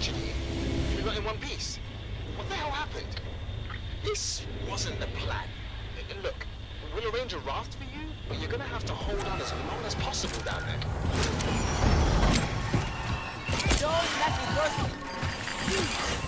Here. We got in one piece. What the hell happened? This wasn't the plan. Look, we'll arrange a raft for you, but you're gonna have to hold on as long as possible down there. Don't let me burst.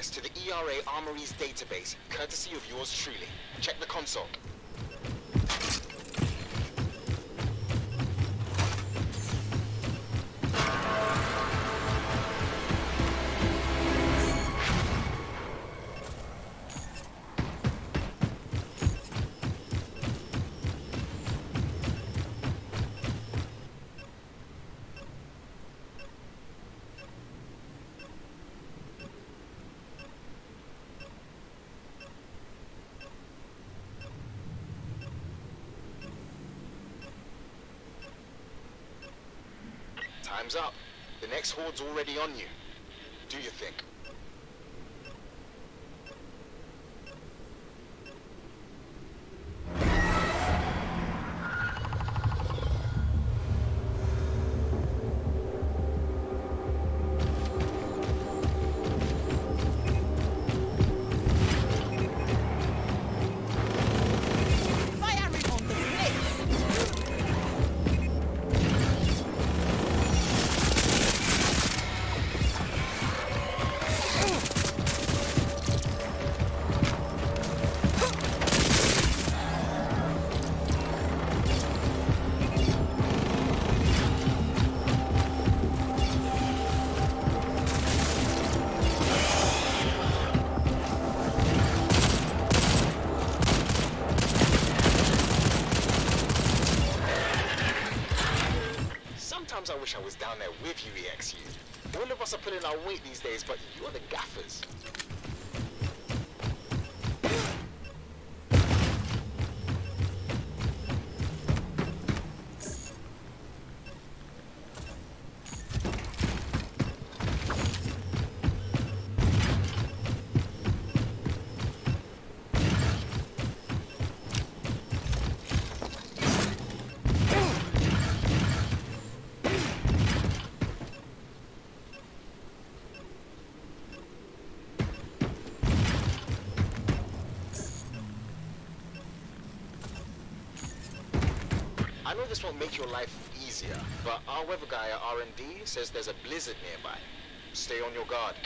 Access to the ERA Armory's database, courtesy of yours truly. Check the console. Time's up. The next horde's already on you. Do you think? Sometimes I wish I was down there with you, EXU. All of us are pulling our weight these days, but you're the gaffers. This won't make your life easier, but our weather guy at R&D says there's a blizzard nearby. Stay on your guard.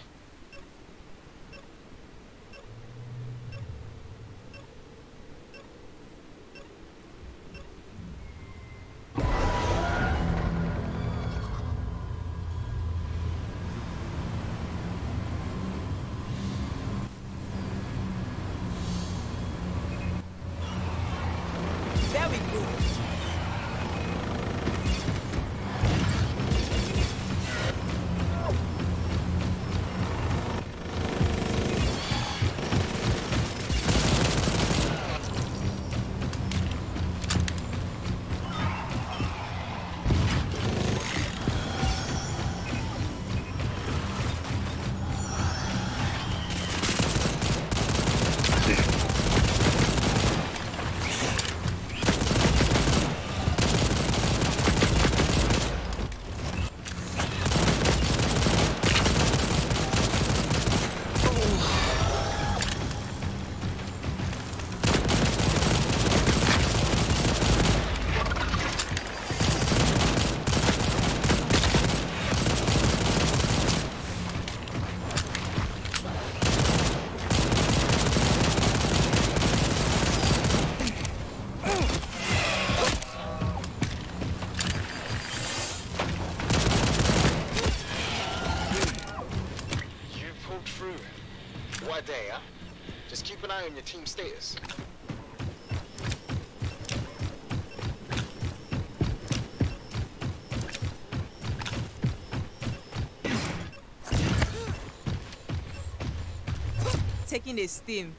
Team status. Taking a steam.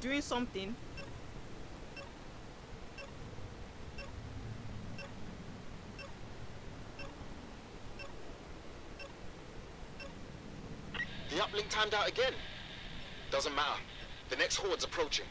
Doing something? The uplink timed out again. Doesn't matter. The next horde's approaching.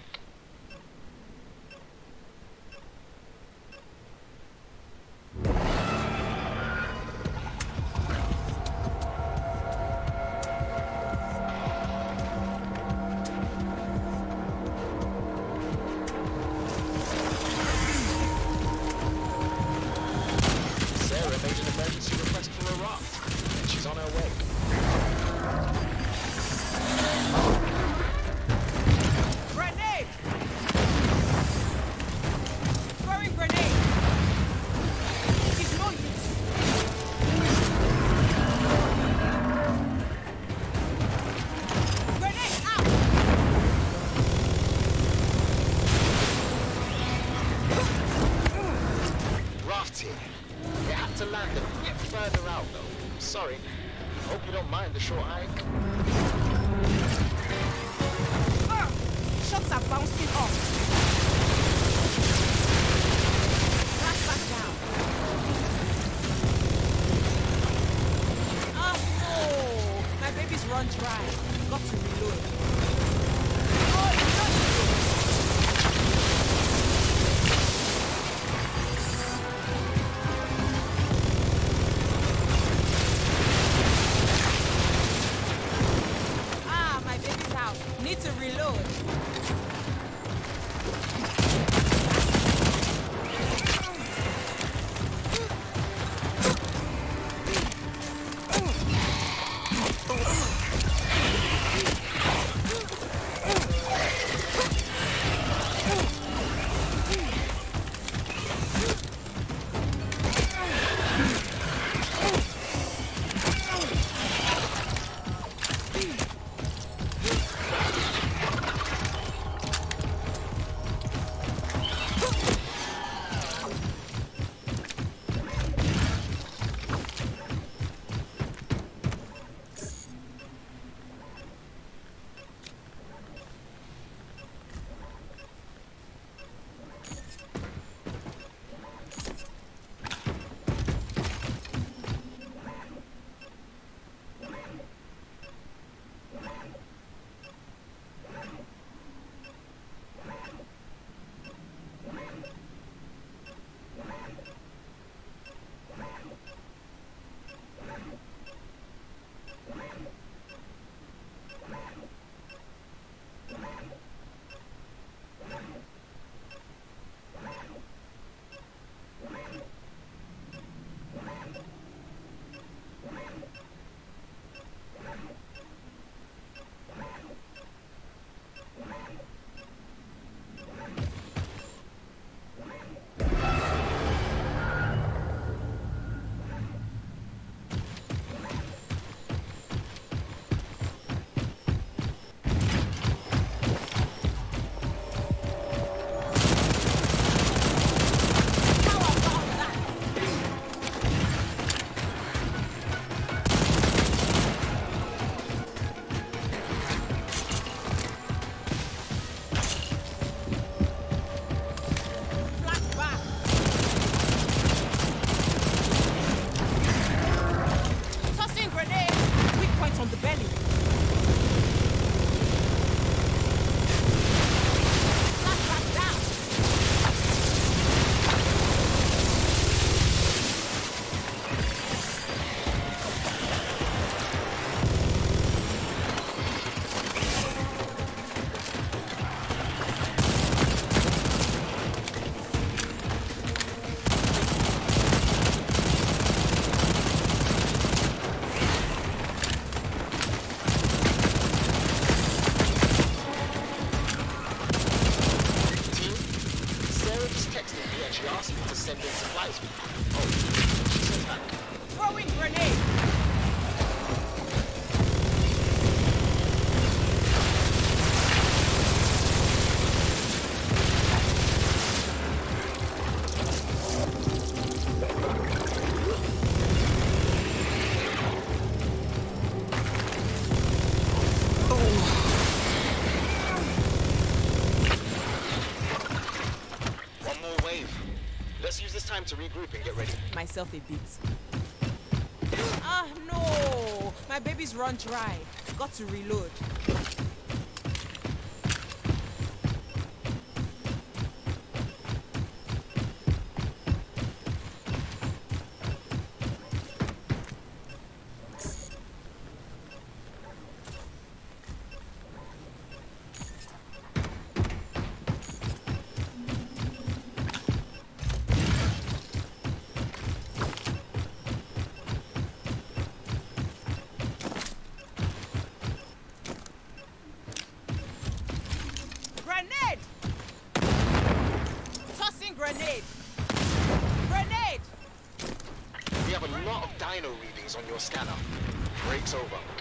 Raft here. It had to land a bit further out, though. Sorry. Hope you don't mind the short hike. Ah! Shots are bouncing off. Back, back down. Oh no! My baby's run dry. Got to reload. Regroup and get ready. Myself a bit. Ah, no! My baby's run dry. Got to reload. Grenade! Tossing grenade! Grenade! We have a lot of dino on your scanner. Breaks over.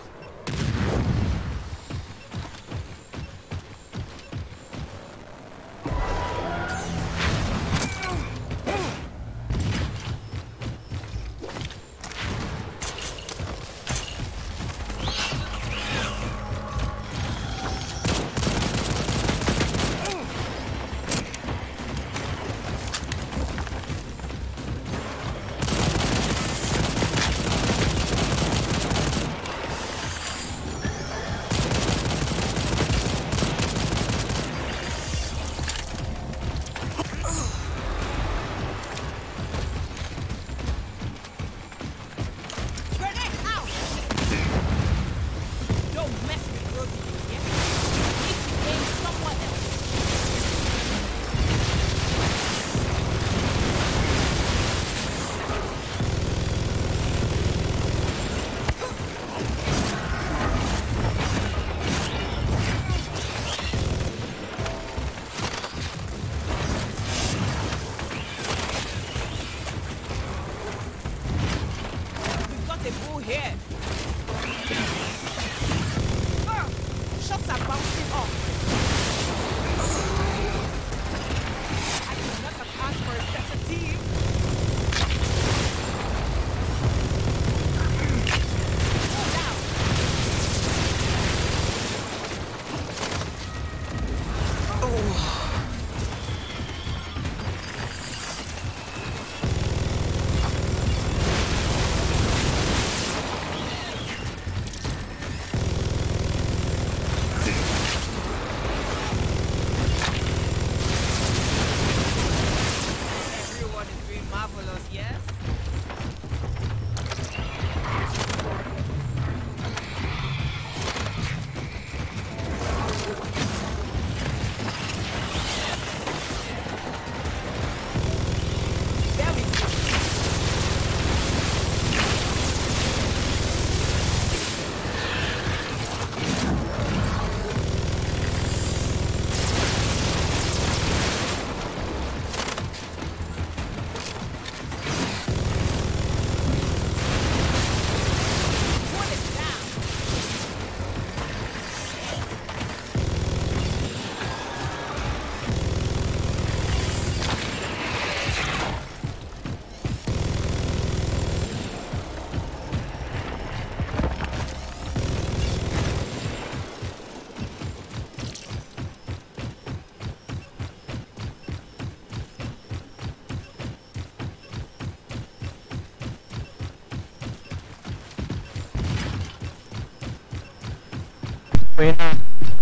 Shots are bouncing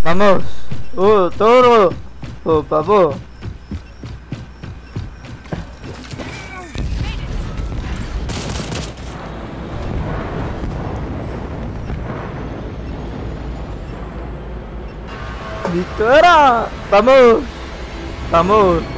Vamos. Uh, toro. Oh, papo. Victoria. Vamos. Vamos.